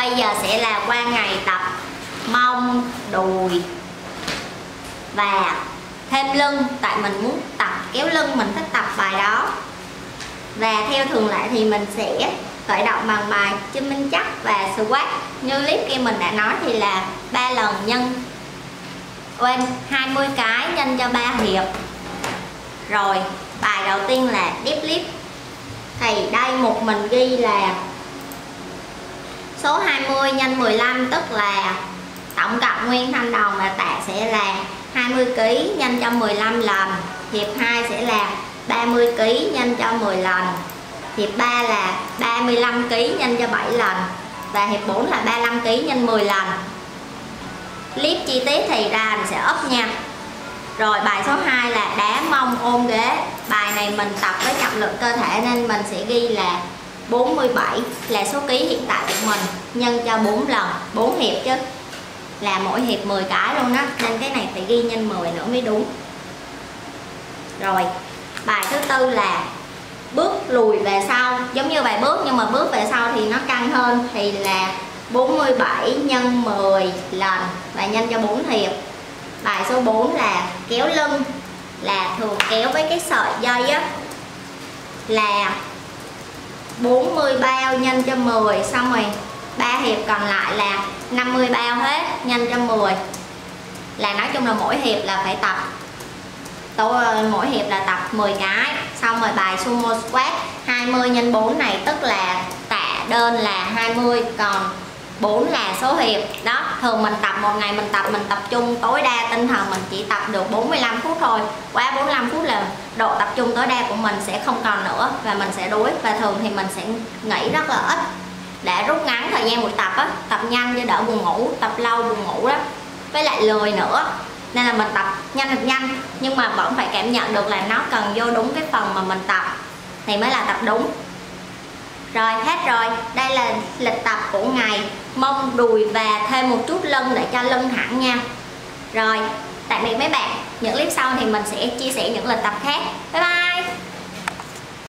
bây giờ sẽ là qua ngày tập mông, đùi và thêm lưng. Tại mình muốn tập, kéo lưng mình thích tập bài đó. Và theo thường lệ thì mình sẽ khởi động bằng bài chân minh chắc và squat. Như clip kia mình đã nói thì là ba lần nhân quên 20 cái nhân cho 3 hiệp. Rồi, bài đầu tiên là deadlift. Thì đây một mình ghi là số 20 nhân 15 tức là tổng cộng nguyên thanh đồng và tạ sẽ là 20 kg nhân cho 15 lần. Hiệp 2 sẽ là 30 kg nhân cho 10 lần. Hiệp 3 là 35 kg nhân cho 7 lần. Và hiệp 4 là 35 kg nhân 10 lần. Clip chi tiết thì ra mình sẽ up nha. Rồi, bài số 2 là đá mông ôm ghế bài này mình tập với trọng lượng cơ thể nên mình sẽ ghi là 47 là số ký hiện tại của mình. Nhân cho 4 lần 4 hiệp chứ. Là mỗi hiệp 10 cái luôn đó nên cái này phải ghi nhân 10 nữa mới đúng. Rồi, bài thứ tư là bước lùi về sau. Giống như bài bước, nhưng mà bước về sau thì nó căng hơn. Thì là 47 nhân 10 lần và nhân cho 4 hiệp. Bài số 4 là kéo lưng. Là thường kéo với cái sợi dây á. Là 40 bao nhân cho 10 xong rồi 3 hiệp còn lại là 50 bao hết nhân cho 10 là nói chung là mỗi hiệp là phải tập. Tôi ờ, mỗi hiệp là tập 10 cái, xong rồi bài sumo squat 20 nhân 4 này tức là tạ đơn là 20 còn 4 là số hiệp. Đó, thường mình tập một ngày mình tập mình tập trung tối đa, tinh thần mình chỉ tập được 45 phút thôi. Quá 45 phút là độ tập trung tối đa của mình sẽ không còn nữa và mình sẽ đuối. Và thường thì mình sẽ nghỉ rất là ít. Để rút ngắn thời gian buổi tập á, tập nhanh cho đỡ buồn ngủ, tập lâu buồn ngủ đó với lại lười nữa, nên là mình tập nhanh, thật nhanh. Nhưng mà vẫn phải cảm nhận được là nó cần vô đúng cái phần mà mình tập thì mới là tập đúng rồi, hết rồi. Đây là lịch tập của ngày mông đùi và thêm một chút lưng để cho lưng thẳng nha. Rồi, tạm biệt mấy bạn. Những clip sau thì mình sẽ chia sẻ những lịch tập khác. Bye bye.